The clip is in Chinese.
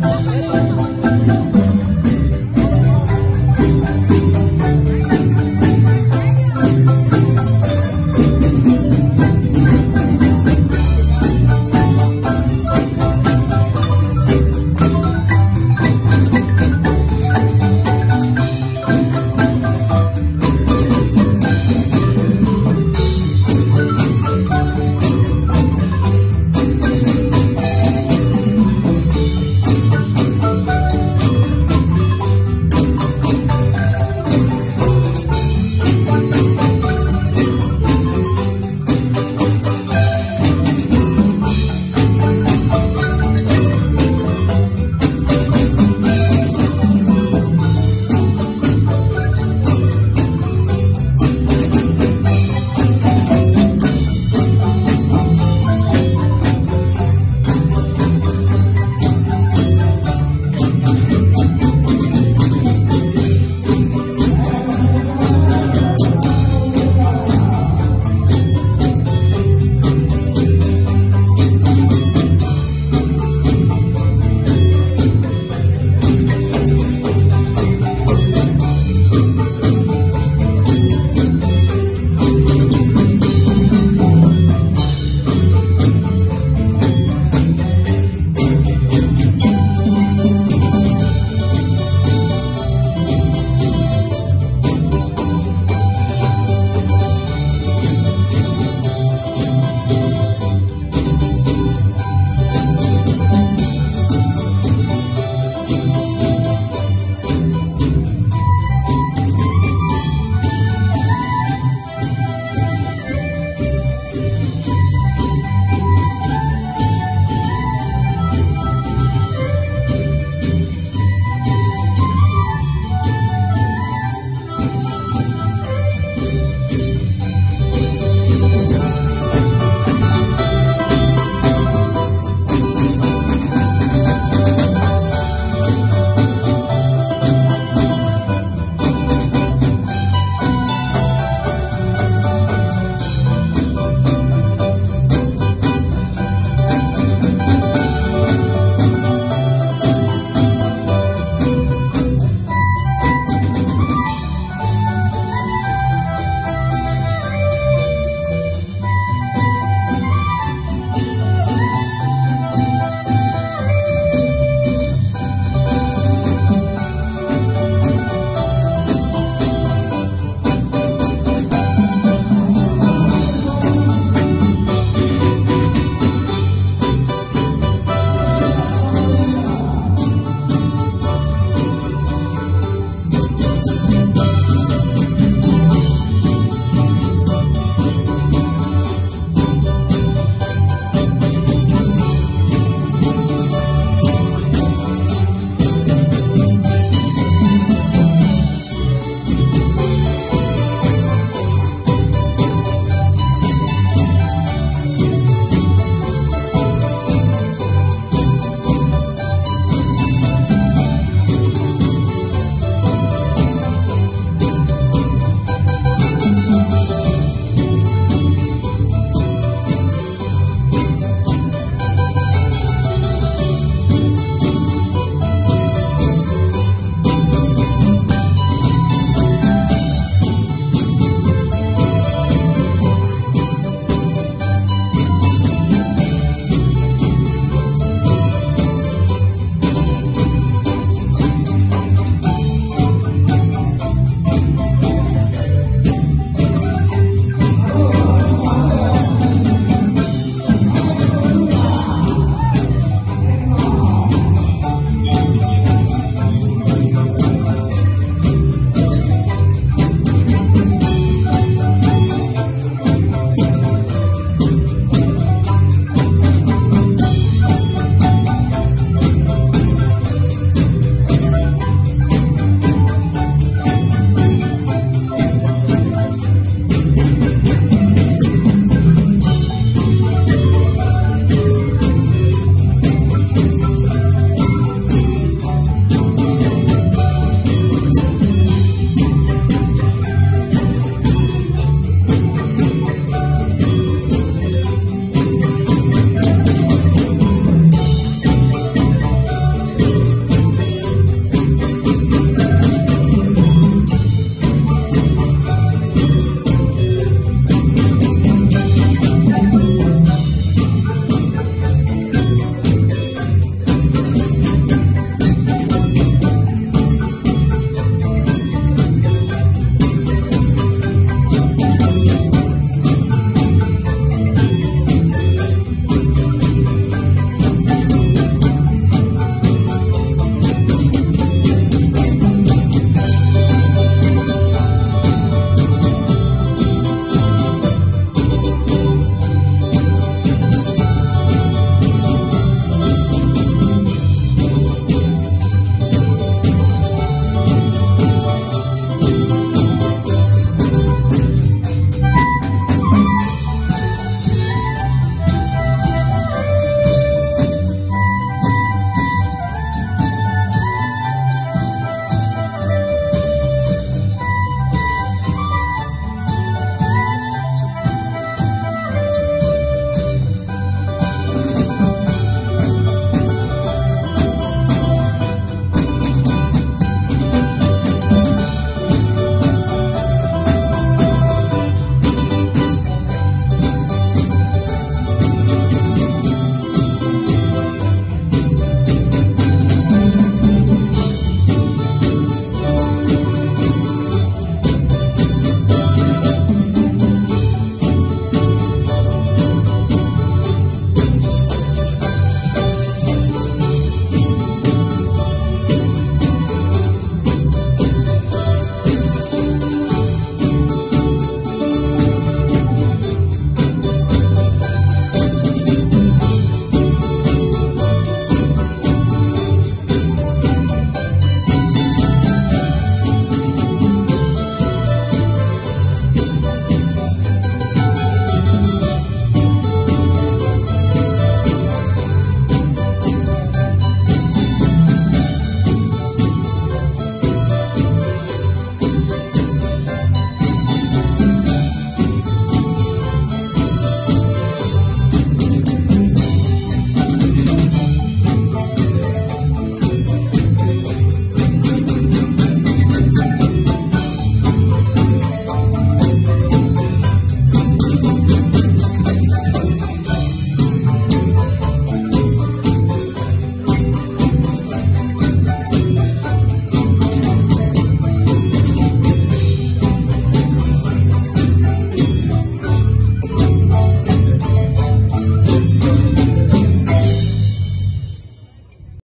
我了。